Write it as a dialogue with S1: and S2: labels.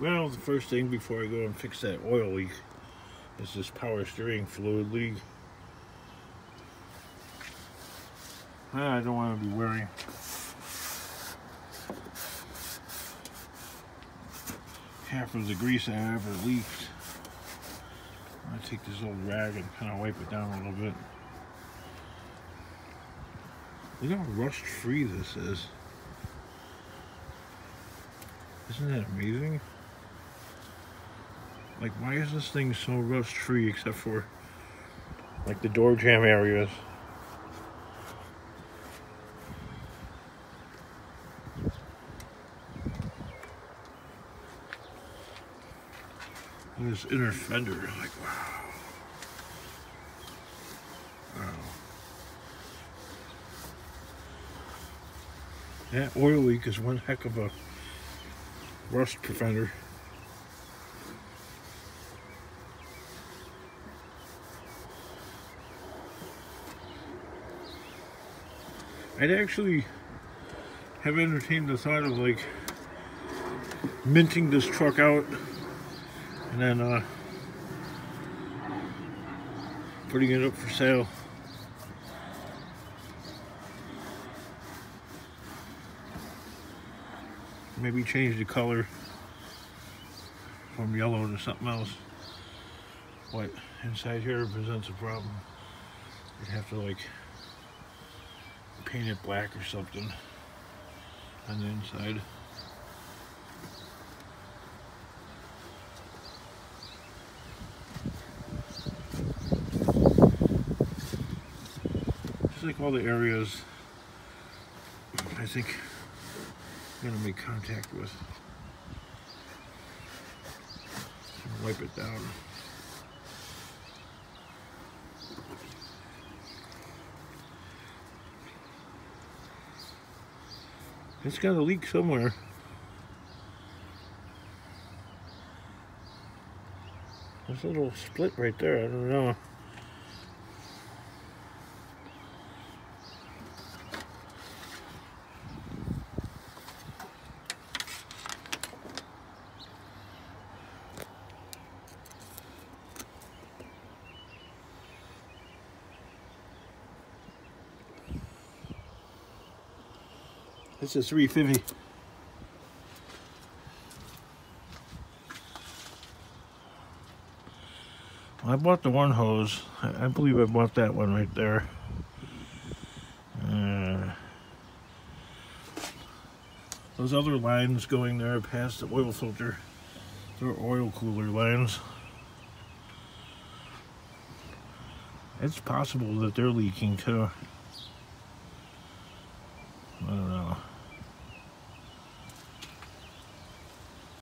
S1: Well, the first thing before I go and fix that oil leak is this power steering fluid leak. Ah, I don't want to be wearing half of the grease I ever leaked. Gonna take this old rag and kind of wipe it down a little bit. Look how rust free this is. Isn't that amazing? Like, why is this thing so rust free except for like the door jamb areas? And this inner fender, like, wow. Wow. That oil leak is one heck of a rust preventer. I'd actually have entertained the thought of like minting this truck out and then uh, putting it up for sale. Maybe change the color from yellow to something else. What inside here presents a problem. You'd have to like paint it black or something on the inside. Just like all the areas I think I'm gonna make contact with. Wipe it down. It's got a leak somewhere. There's a little split right there, I don't know. It's a 350. I bought the one hose. I believe I bought that one right there. Uh, those other lines going there past the oil filter, they're oil cooler lines. It's possible that they're leaking too.